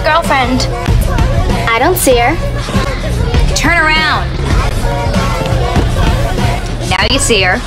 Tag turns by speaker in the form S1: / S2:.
S1: a girlfriend.
S2: I don't see her.
S3: Turn around. Now you see her.